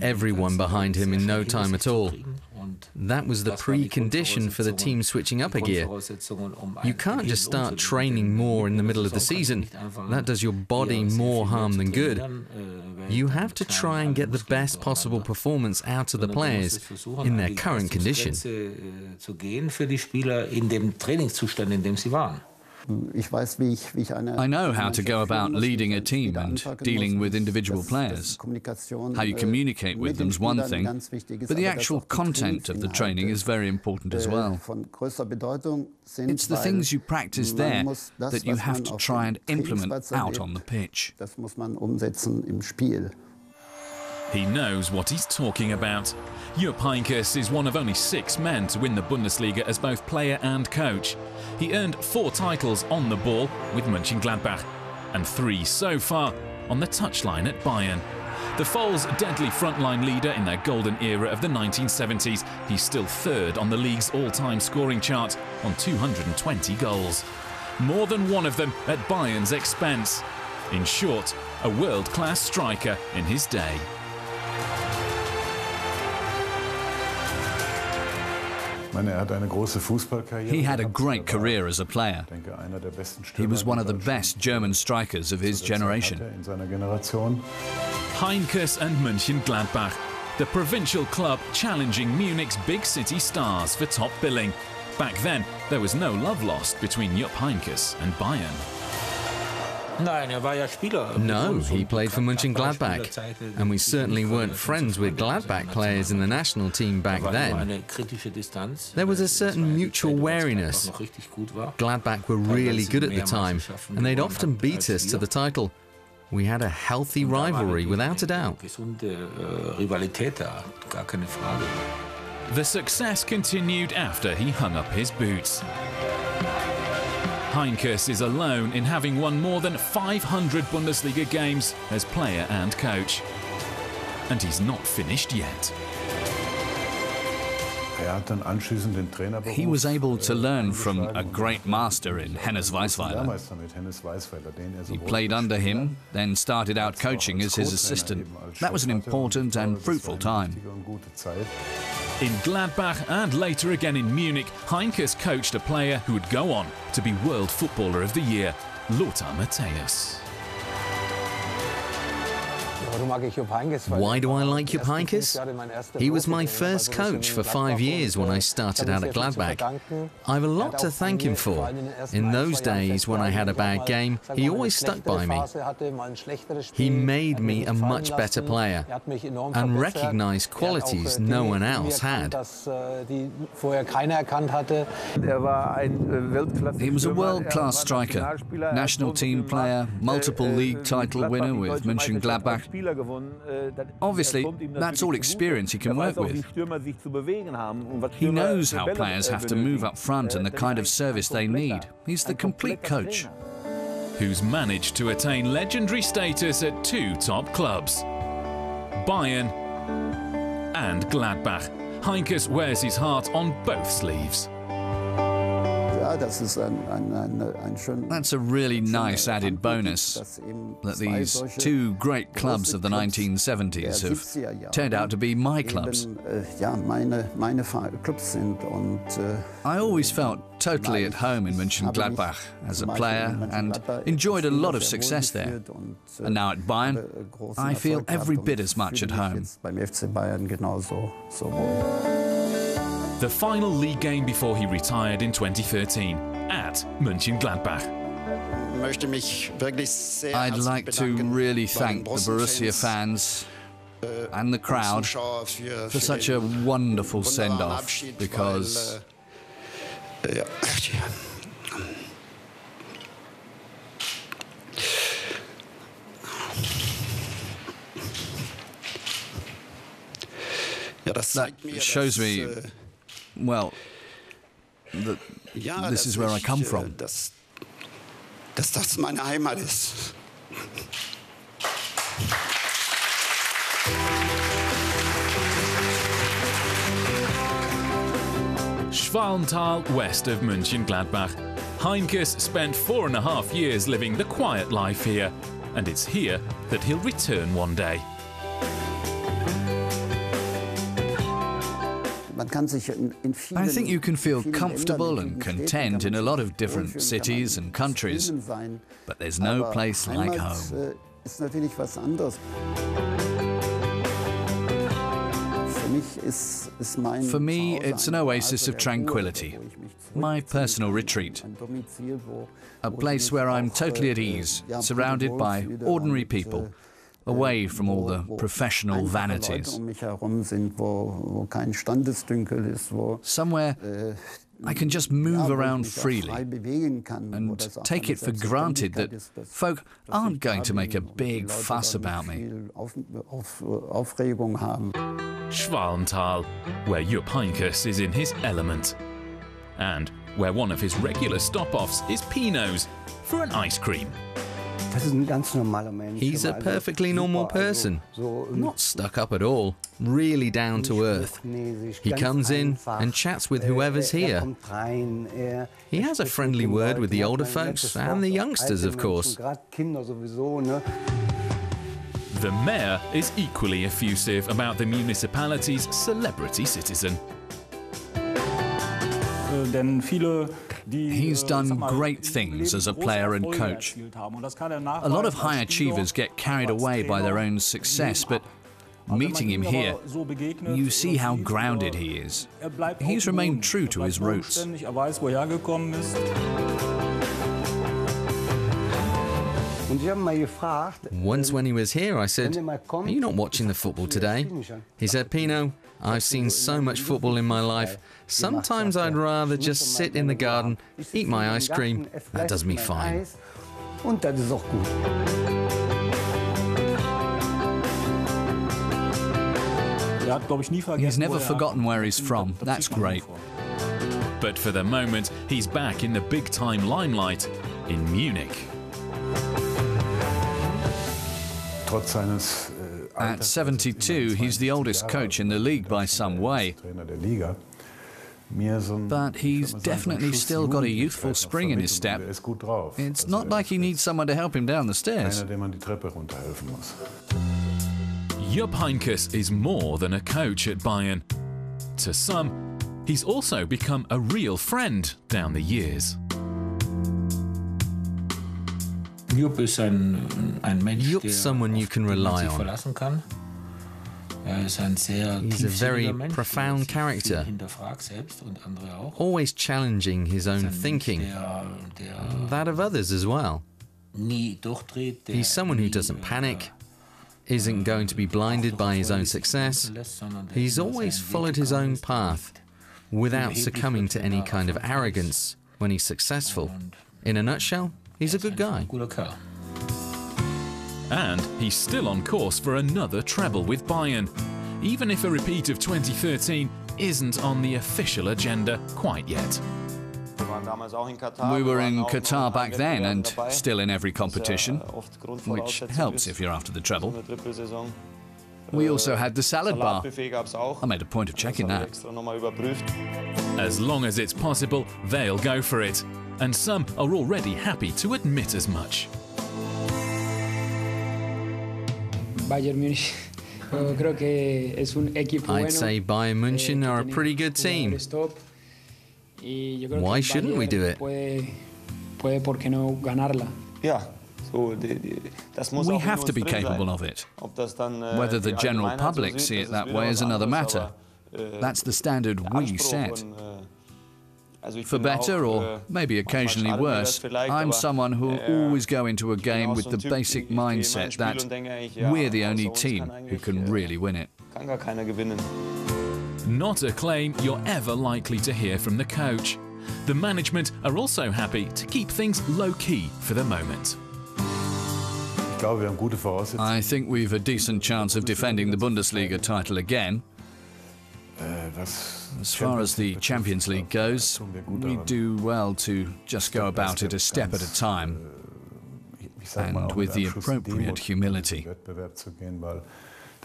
everyone behind him in no time at all. That was the precondition for the team switching up a gear. You can't just start training more in the middle of the season. That does your body more harm than good. You have to try and get the best possible performance out of the players in their current condition. I know how to go about leading a team and dealing with individual players. How you communicate with them is one thing, but the actual content of the training is very important as well. It's the things you practice there that you have to try and implement out on the pitch. He knows what he's talking about. Jupp Heynckes is one of only six men to win the Bundesliga as both player and coach. He earned four titles on the ball with Mönchengladbach and three so far on the touchline at Bayern. The Foals' deadly frontline leader in their golden era of the 1970s, he's still third on the league's all-time scoring chart on 220 goals. More than one of them at Bayern's expense. In short, a world-class striker in his day. He had a great career as a player. He was one of the best German strikers of his generation. Heynckes and Mönchengladbach, the provincial club challenging Munich's big city stars for top billing. Back then, there was no love lost between Jupp Heynckes and Bayern. No, he played for Mönchengladbach, and we certainly weren't friends with Gladbach players in the national team back then. There was a certain mutual wariness. Gladbach were really good at the time, and they'd often beat us to the title. We had a healthy rivalry, without a doubt. The success continued after he hung up his boots. Heynckes is alone in having won more than 500 Bundesliga games as player and coach. And he's not finished yet. He was able to learn from a great master in Hennes Weisweiler. He played under him, then started out coaching as his assistant. That was an important and fruitful time. In Gladbach and later again in Munich, Heynckes coached a player who would go on to be World Footballer of the Year, Lothar Matthäus. Why do I like Jupp He was my first coach for five years when I started out at Gladbach. I have a lot to thank him for. In those days when I had a bad game, he always stuck by me. He made me a much better player and recognized qualities no one else had. He was a world-class striker, national team player, multiple league title winner with Mönchengladbach, Obviously, that's all experience he can work with. He knows how players have to move up front and the kind of service they need. He's the complete coach. Who's managed to attain legendary status at two top clubs Bayern and Gladbach. Heynckes wears his heart on both sleeves. That's a really nice added bonus that these two great clubs of the 1970s have turned out to be my clubs. I always felt totally at home in Mönchengladbach as a player and enjoyed a lot of success there. And now at Bayern, I feel every bit as much at home. The final league game before he retired in 2013 at Mönchengladbach. I'd like to really thank the Borussia fans and the crowd for such a wonderful send-off because that shows me well, the, this is where I come äh, from. Dass, dass das meine Heimat ist. Schwalmtal, west of Mönchengladbach. Heynckes spent four and a half years living the quiet life here, and it's here that he'll return one day. I think you can feel comfortable and content in a lot of different cities and countries, but there's no place like home. For me, it's an oasis of tranquility, my personal retreat. A place where I'm totally at ease, surrounded by ordinary people, away from all the professional vanities. Somewhere I can just move around freely and take it for granted that folk aren't going to make a big fuss about me. Schwalmtal, where Jupp Heynckes is in his element. And where one of his regular stop-offs is Pino's for an ice cream. He's a perfectly normal person, not stuck up at all, really down to earth. He comes in and chats with whoever's here. He has a friendly word with the older folks and the youngsters, of course. The mayor is equally effusive about the municipality's celebrity citizen. He's done great things as a player and coach. A lot of high achievers get carried away by their own success, but meeting him here, you see how grounded he is. He's remained true to his roots. Once when he was here, I said, Are you not watching the football today? He said, Pino, I've seen so much football in my life. Sometimes I'd rather just sit in the garden, eat my ice cream. That does me fine. He's never forgotten where he's from. That's great. But for the moment, he's back in the big time limelight in Munich. At 72, he's the oldest coach in the league by some way. But he's definitely still got a youthful spring in his step. It's not like he needs someone to help him down the stairs. Jupp Heynckes is more than a coach at Bayern. To some, he's also become a real friend down the years. Jupp's someone you can rely on. He's a very profound character, always challenging his own thinking, that of others as well. He's someone who doesn't panic, isn't going to be blinded by his own success. He's always followed his own path without succumbing to any kind of arrogance when he's successful. In a nutshell, He's a good guy. And he's still on course for another treble with Bayern, even if a repeat of 2013 isn't on the official agenda quite yet. We were in Qatar back then and still in every competition, which helps if you're after the treble. We also had the salad bar. I made a point of checking that. As long as it's possible, they'll go for it and some are already happy to admit as much. Bayern Munich. I'd say Bayern München are a pretty good team. Why shouldn't we do it? Yeah. We have to be capable of it. Whether the general public see it that way is another matter. That's the standard we set. For better or maybe occasionally worse, I'm someone who'll uh, always go into a game with the basic mindset that we're the only team who can really win it. Not a claim you're ever likely to hear from the coach. The management are also happy to keep things low-key for the moment. I think we've a decent chance of defending the Bundesliga title again. As far as the Champions League goes, we do well to just go about it a step at a time and with the appropriate humility.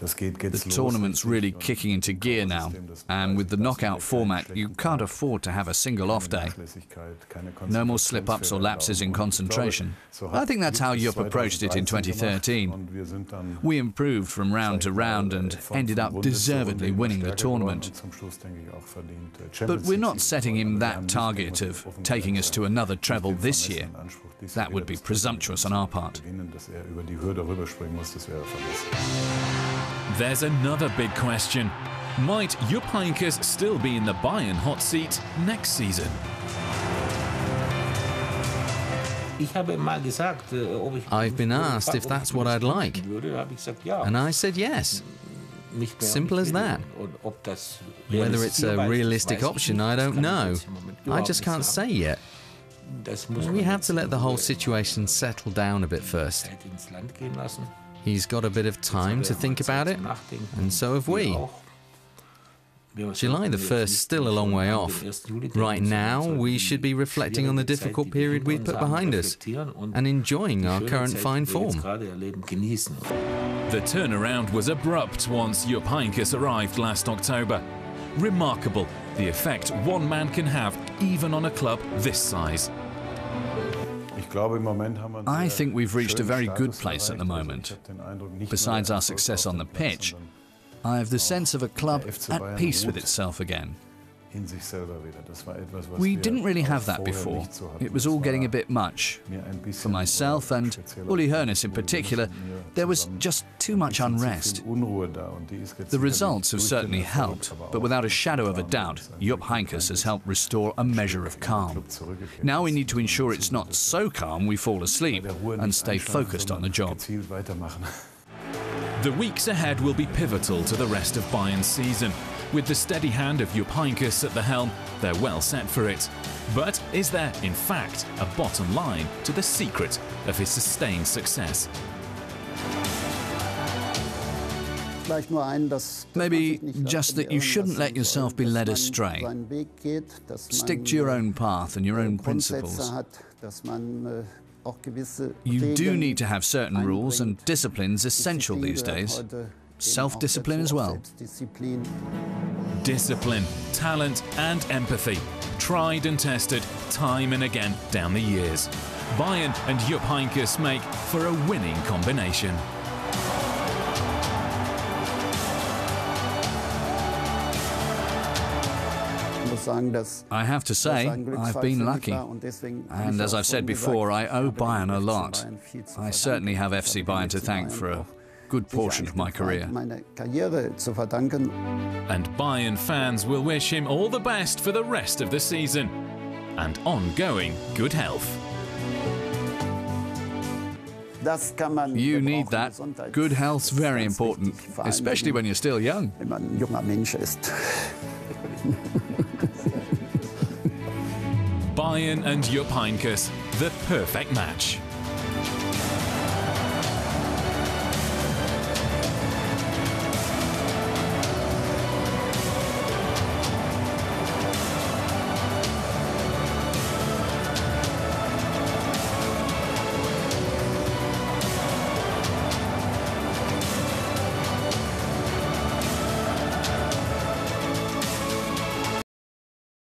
The tournament's really kicking into gear now, and with the knockout format, you can't afford to have a single off day. No more slip ups or lapses in concentration. I think that's how Jupp approached it in 2013. We improved from round to round and ended up deservedly winning the tournament. But we're not setting him that target of taking us to another treble this year. That would be presumptuous on our part. There's another big question. Might Jupp still be in the Bayern hot seat next season? I've been asked if that's what I'd like, and I said yes. Simple as that. Whether it's a realistic option, I don't know. I just can't say yet. We have to let the whole situation settle down a bit first. He's got a bit of time to think about it, and so have we. July the 1st still a long way off. Right now, we should be reflecting on the difficult period we've put behind us and enjoying our current fine form. The turnaround was abrupt once Jupp arrived last October. Remarkable, the effect one man can have even on a club this size. I think we've reached a very good place at the moment. Besides our success on the pitch, I have the sense of a club at peace with itself again. We didn't really have that before. It was all getting a bit much. For myself and Uli Hoeneß in particular, there was just too much unrest. The results have certainly helped, but without a shadow of a doubt, Jupp Heynckes has helped restore a measure of calm. Now we need to ensure it's not so calm we fall asleep and stay focused on the job. The weeks ahead will be pivotal to the rest of Bayern's season. With the steady hand of Jupp Heynckes at the helm, they're well set for it. But is there, in fact, a bottom line to the secret of his sustained success? Maybe just that you shouldn't let yourself be led astray. Stick to your own path and your own principles. You do need to have certain rules and disciplines essential these days. Self-discipline as well. Discipline, talent and empathy. Tried and tested time and again down the years. Bayern and Jupp Heynckes make for a winning combination. I have to say, I've been lucky. And as I've said before, I owe Bayern a lot. I certainly have FC Bayern to thank for a good portion of my career. And Bayern fans will wish him all the best for the rest of the season and ongoing good health. You need that. Good health's very important, especially when you're still young. Bayern and Jupp Heynckes, the perfect match.